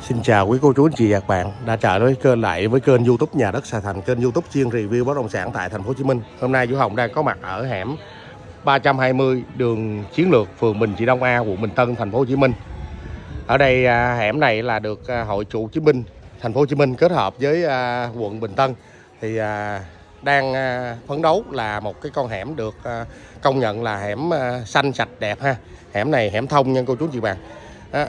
Xin chào quý cô chú anh chị và các bạn đã trở với kênh lại với kênh YouTube Nhà đất Sài Thành, kênh YouTube chuyên review bất động sản tại thành phố Hồ Chí Minh. Hôm nay Vũ Hồng đang có mặt ở hẻm 320 đường Chiến lược, phường Bình Trị Đông A, quận Bình Tân, thành phố Hồ Chí Minh. Ở đây à, hẻm này là được à, Hội Cựu Chiến binh thành phố Hồ Chí Minh kết hợp với à, quận Bình Tân thì đang phấn đấu là một cái con hẻm được công nhận là hẻm xanh sạch đẹp ha. Hẻm này hẻm thông nha cô chú chị bạn. Đó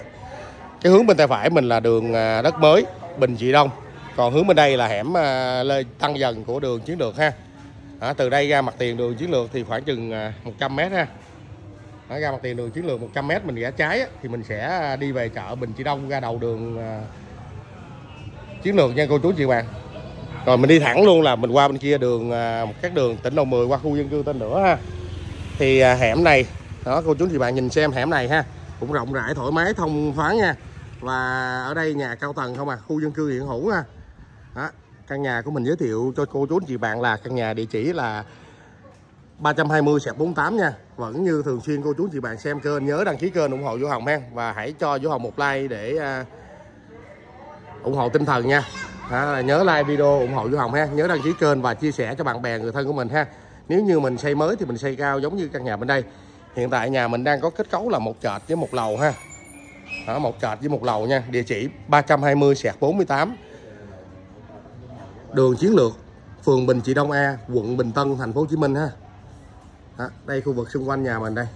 cái hướng bên tay phải mình là đường à, đất mới Bình Trị Đông. Còn hướng bên đây là hẻm à, lên tăng dần của đường chiến lược ha. À, từ đây ra mặt tiền đường chiến lược thì khoảng chừng à, 100m ha. À, ra mặt tiền đường chiến lược 100 m mình rẽ trái thì mình sẽ đi về chợ Bình Trị Đông ra đầu đường chiến lược nha cô chú chị bạn. Rồi mình đi thẳng luôn là mình qua bên kia đường một các đường tỉnh đầu 10 qua khu dân cư tên nữa ha. Thì hẻm này đó cô chú chị bạn nhìn xem hẻm này ha cũng rộng rãi thoải mái thông thoáng nha và ở đây nhà cao tầng không à khu dân cư hiện hữu ha đó, căn nhà của mình giới thiệu cho cô chú anh chị bạn là căn nhà địa chỉ là 320 sẹt 48 nha. Vẫn như thường xuyên cô chú anh chị bạn xem kênh nhớ đăng ký kênh ủng hộ Vũ Hồng ha. Và hãy cho Vũ Hồng một like để uh, ủng hộ tinh thần nha. À, nhớ like video ủng hộ Vũ Hồng ha. Nhớ đăng ký kênh và chia sẻ cho bạn bè người thân của mình ha. Nếu như mình xây mới thì mình xây cao giống như căn nhà bên đây. Hiện tại nhà mình đang có kết cấu là một trệt với một lầu ha đó, một trệt với một lầu nha địa chỉ 320 sẹt 48 đường chiến lược phường Bình Trị Đông A quận Bình Tân thành phố Hồ Chí Minh ha. Đó, đây khu vực xung quanh nhà mình đây.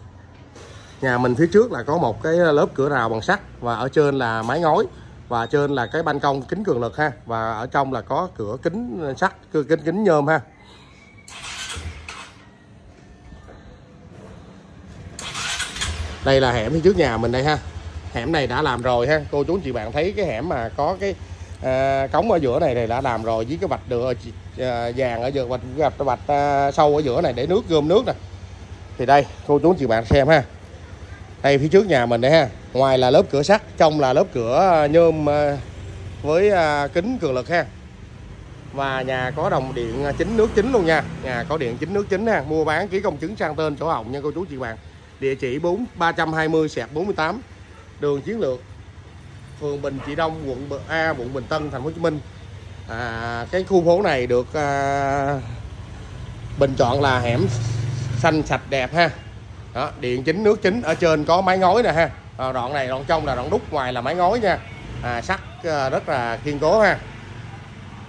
Nhà mình phía trước là có một cái lớp cửa rào bằng sắt và ở trên là mái ngói và trên là cái ban công kính cường lực ha. Và ở trong là có cửa kính sắt cửa kính kính nhôm ha. Đây là hẻm phía trước nhà mình đây ha hẻm này đã làm rồi ha. Cô chú chị bạn thấy cái hẻm mà có cái à, cống ở giữa này thì đã làm rồi với cái vạch được à, vàng ở giữa vạch vạch, vạch à, sâu ở giữa này để nước gom nước nè. Thì đây cô chú chị bạn xem ha. Đây phía trước nhà mình đây ha. Ngoài là lớp cửa sắt trong là lớp cửa à, nhôm à, với à, kính cường lực ha. Và nhà có đồng điện chính nước chính luôn nha. Nhà có điện chính nước chính ha. Mua bán ký công chứng sang tên chỗ hồng nha cô chú chị bạn. Địa chỉ 4 320 sẹt 48 đường chiến lược phường Bình Trị Đông quận A quận Bình Tân thành phố Hồ Chí Minh. À, cái khu phố này được à, bình chọn là hẻm xanh sạch đẹp ha. Đó, điện chính nước chính ở trên có mái ngói nè ha. À, đoạn này đoạn trong là đoạn đúc ngoài là mái ngói nha. À, sắt à, rất là kiên cố ha.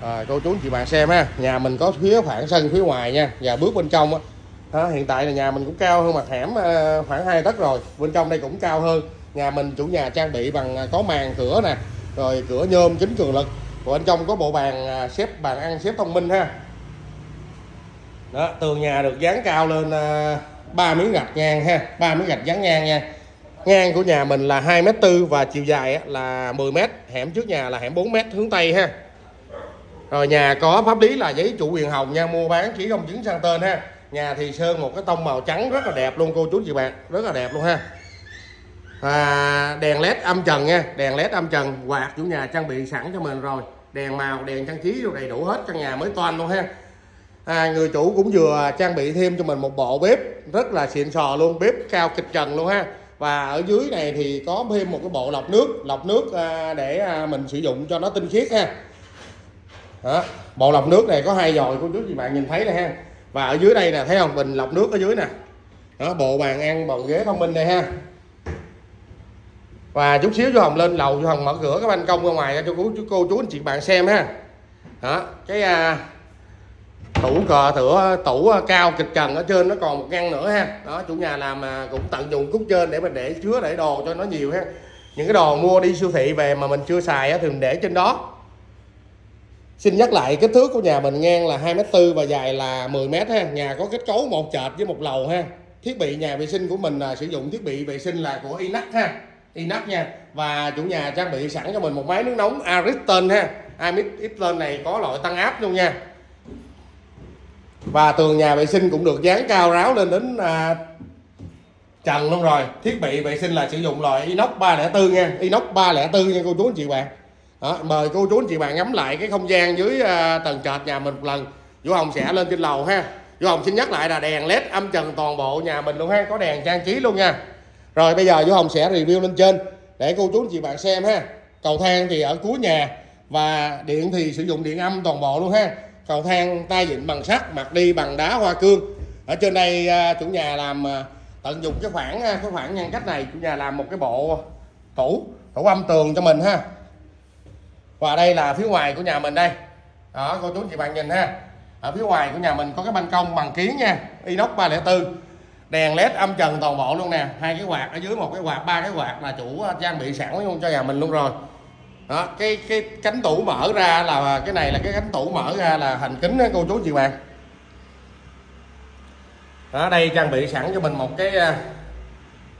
À, cô chú chị bạn xem ha. Nhà mình có phía khoảng sân phía ngoài nha. Và bước bên trong á. À, hiện tại là nhà mình cũng cao hơn mặt hẻm à, khoảng 2 tấc rồi. Bên trong đây cũng cao hơn nhà mình chủ nhà trang bị bằng à, có màn cửa nè, rồi cửa nhôm kính cường lực. Và bên trong có bộ bàn à, xếp, bàn ăn xếp thông minh ha. Đó, tường nhà được dán cao lên à, ba miếng gạch ngang ha, ba miếng gạch dán ngang nha. Ngang của nhà mình là 2 m tư và chiều dài là 10 m hẻm trước nhà là hẻm 4 m hướng tây ha. Rồi nhà có pháp lý là giấy chủ quyền hồng nha, mua bán chỉ công chứng sang tên ha. Nhà thì sơn một cái tông màu trắng rất là đẹp luôn, cô chú chị bạn, rất là đẹp luôn ha à, đèn led âm trần nha. Đèn led âm trần quạt chủ nhà trang bị sẵn cho mình rồi. Đèn màu đèn trang trí đầy đủ hết căn nhà mới toan luôn ha. À, người chủ cũng vừa trang bị thêm cho mình một bộ bếp rất là xịn sò luôn bếp cao kịch trần luôn ha. Và ở dưới này thì có thêm một cái bộ lọc nước lọc nước à, để à, mình sử dụng cho nó tinh khiết ha. Đó. bộ lọc nước này có hai dòi cô chú chị bạn nhìn thấy này ha. Và ở dưới đây nè thấy không? Bình lọc nước ở dưới nè. Đó bộ bàn ăn bàn ghế thông minh này ha và chút xíu cho hồng lên lầu cho hồng mở cửa cái ban công ra ngoài cho cô, cô chú anh chị bạn xem ha đó cái à, tủ cờ thửa tủ à, cao kịch trần ở trên nó còn một ngăn nữa ha đó chủ nhà làm à, cũng tận dụng cúc trên để mình để chứa để đồ cho nó nhiều ha những cái đồ mua đi siêu thị về mà mình chưa xài thì mình để trên đó Xin nhắc lại kích thước của nhà mình ngang là 2m4 và dài là 10m ha. Nhà có kết cấu một trệt với một lầu ha. Thiết bị nhà vệ sinh của mình là sử dụng thiết bị vệ sinh là của inox ha. Inox nha. Và chủ nhà trang bị sẵn cho mình một máy nước nóng Ariston ha. Ariston này có loại tăng áp luôn nha. Và tường nhà vệ sinh cũng được dán cao ráo lên đến à, trần luôn rồi. Thiết bị vệ sinh là sử dụng loại inox 304 nha. Inox 304 nha cô chú anh chị bạn đó, mời cô chú anh chị bạn ngắm lại cái không gian dưới à, tầng trệt nhà mình một lần Vũ Hồng sẽ lên trên lầu ha Vũ Hồng xin nhắc lại là đèn led âm trần toàn bộ nhà mình luôn ha có đèn trang trí luôn nha rồi bây giờ Vũ Hồng sẽ review lên trên để cô chú anh chị bạn xem ha. Cầu thang thì ở cuối nhà và điện thì sử dụng điện âm toàn bộ luôn ha. Cầu thang tay vịn bằng sắt, mặt đi bằng đá hoa cương. Ở trên đây à, chủ nhà làm à, tận dụng cái khoảng à, cái khoảng ngăn cách này, chủ nhà làm một cái bộ tủ tủ âm tường cho mình ha. Và đây là phía ngoài của nhà mình đây. Đó, cô chú chị bạn nhìn ha. Ở phía ngoài của nhà mình có cái ban công bằng kiến nha, inox 304 đèn led âm trần toàn bộ luôn nè. Hai cái quạt, ở dưới một cái quạt, ba cái quạt là chủ ờ, trang bị sẵn luôn cho nhà mình luôn rồi. Đó, cái cái cánh tủ mở ra là, cái này là cái cánh tủ mở ra là hành kính đó cô chú chị bạn. Ở đây trang bị sẵn cho mình một cái ờ,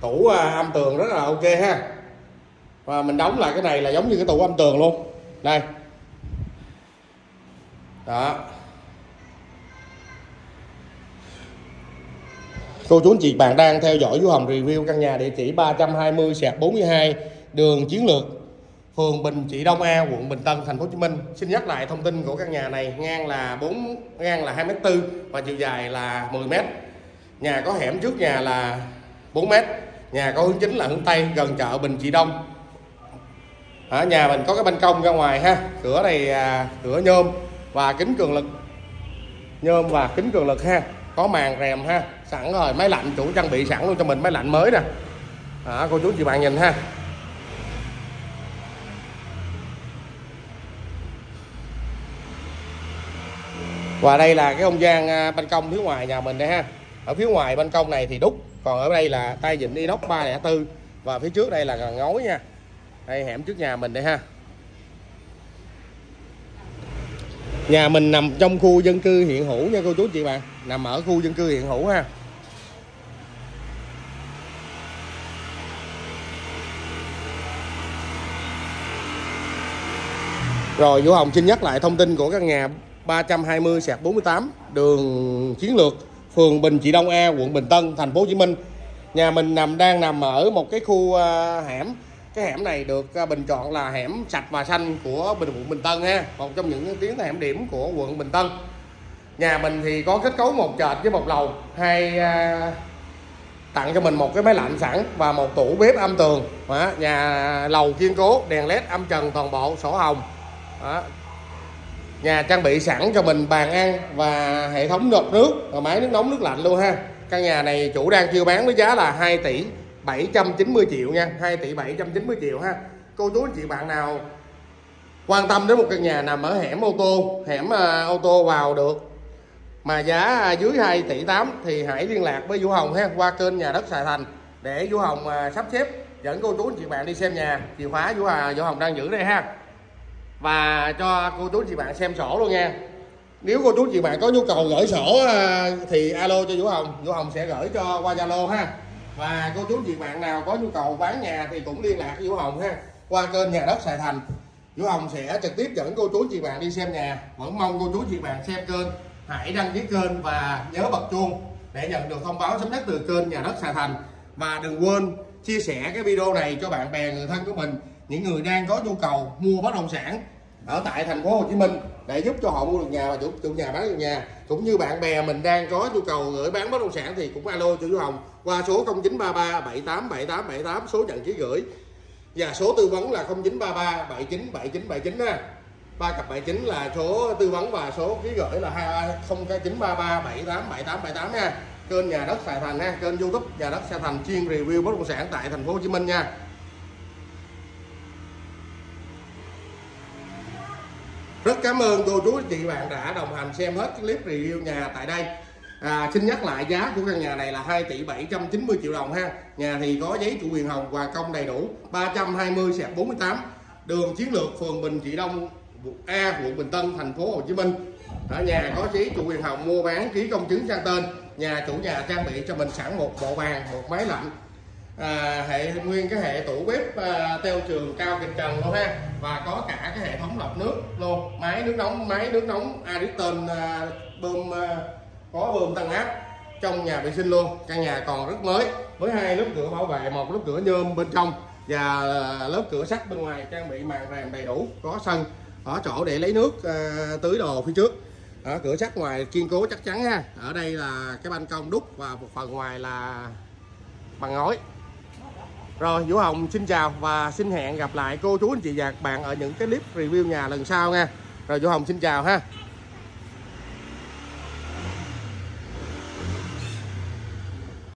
tủ ờ, âm tường rất là ok ha. Và mình đóng lại cái này là giống như cái tủ âm tường luôn. Đây. Đó. Cô chú anh chị bạn đang theo dõi Vũ Hồng review căn nhà địa chỉ 320 sạc 42 đường chiến lược phường Bình Trị Đông A quận Bình Tân thành phố Hồ Chí Minh. Xin nhắc lại thông tin của căn nhà này ngang là 4 ngang là 2m4 và chiều dài là 10m. Nhà có hẻm trước nhà là 4m. Nhà có hướng chính là hướng Tây gần chợ Bình Trị Đông. Ở nhà mình có cái ban công ra ngoài ha. Cửa này à, cửa nhôm và kính cường lực. Nhôm và kính cường lực ha. Có màn rèm ha. Sẵn rồi máy lạnh chủ trang bị sẵn luôn cho mình máy lạnh mới nè. Đó, cô chú chị bạn nhìn ha. Và đây là cái không gian à, ban công phía ngoài nhà mình đây ha. Ở phía ngoài ban công này thì đúc còn ở đây là tay vịn inox 304 và phía trước đây là ngói nha. Đây hẻm trước nhà mình đây ha. Nhà mình nằm trong khu dân cư hiện hữu nha cô chú chị bạn nằm ở khu dân cư hiện hữu ha Rồi Vũ Hồng xin nhắc lại thông tin của căn nhà 320 sạc 48 đường chiến lược phường Bình Trị Đông A quận Bình Tân thành phố Hồ Chí Minh. Nhà mình nằm đang nằm ở một cái khu à, hẻm. Cái hẻm này được à, bình chọn là hẻm sạch và xanh của Bình quận Bình Tân ha, một trong những tiếng hẻm điểm của quận Bình Tân. Nhà mình thì có kết cấu một trệt với một lầu, hai à, tặng cho mình một cái máy lạnh sẵn và một tủ bếp âm tường. Đó, nhà lầu kiên cố, đèn led âm trần toàn bộ, sổ hồng đó. nhà trang bị sẵn cho mình bàn ăn và hệ thống nộp nước và máy nước nóng nước lạnh luôn ha căn nhà này chủ đang kêu bán với giá là 2 tỷ 790 triệu nha 2 tỷ 790 triệu ha cô chú anh chị bạn nào quan tâm đến một căn nhà nằm ở hẻm ô tô hẻm uh, ô tô vào được mà giá dưới 2 tỷ 8 thì hãy liên lạc với Vũ Hồng ha qua kênh nhà đất Sài Thành để Vũ Hồng à, sắp xếp dẫn cô chú anh chị bạn đi xem nhà. Chìa khóa Vũ, Vũ Hồng đang giữ đây ha. Và cho cô chú chị bạn xem sổ luôn nha. Nếu cô chú chị bạn có nhu cầu gửi sổ à, thì alo cho Vũ Hồng. Vũ Hồng sẽ gửi cho qua Zalo ha. Và cô chú chị bạn nào có nhu cầu bán nhà thì cũng liên lạc với Vũ Hồng ha qua kênh nhà đất Sài Thành. Vũ Hồng sẽ trực tiếp dẫn cô chú chị bạn đi xem nhà. Vẫn mong cô chú chị bạn xem kênh hãy đăng ký kênh và nhớ bật chuông để nhận được thông báo sớm nhất từ kênh nhà đất Sài Thành. Và đừng quên chia sẻ cái video này cho bạn bè người thân của mình những người đang có nhu cầu mua bất động sản ở tại thành phố Hồ Chí Minh để giúp cho họ mua được nhà và chủ, chủ nhà bán được nhà. Cũng như bạn bè mình đang có nhu cầu gửi bán bất động sản thì cũng alo cho Hồng qua số 0933 78 78 số nhận ký gửi. Và số tư vấn là 0933 79 79 79 ha ba cặp 79 là số tư vấn và số ký gửi là 0933 78 78 78 ha kênh nhà đất Sài Thành nha kênh YouTube nhà đất Sài Thành chuyên review bất động sản tại thành phố Hồ Chí Minh nha. Rất cảm ơn cô chú chị bạn đã đồng hành xem hết clip review nhà tại đây. À, xin nhắc lại giá của căn nhà này là 2 tỷ 790 triệu đồng ha. Nhà thì có giấy chủ quyền hồng và công đầy đủ 320 sạc 48 đường chiến lược phường Bình Trị Đông A quận Bình Tân thành phố Hồ Chí Minh. Ở nhà có giấy chủ quyền hồng mua bán ký công chứng sang tên. Nhà chủ nhà trang bị cho mình sẵn một bộ bàn một máy lạnh. À, hệ nguyên cái hệ tủ bếp à, teo trường cao kịch trần luôn ha. Và có cả cái hệ thống lọc nước luôn. Máy nước nóng máy nước nóng Ariston à, bơm à, có bơm tăng áp trong nhà vệ sinh luôn. Căn nhà còn rất mới với hai lớp cửa bảo vệ một lớp cửa nhôm bên trong và à, lớp cửa sắt bên ngoài trang bị màn rèm đầy đủ có sân ở chỗ để lấy nước à, tưới đồ phía trước. Ở cửa sắt ngoài kiên cố chắc chắn ha. Ở đây là cái ban công đúc và một phần ngoài là bằng ngói. Rồi Vũ Hồng xin chào và xin hẹn gặp lại cô chú anh chị và bạn ở những cái clip review nhà lần sau nha. Rồi Vũ Hồng xin chào ha.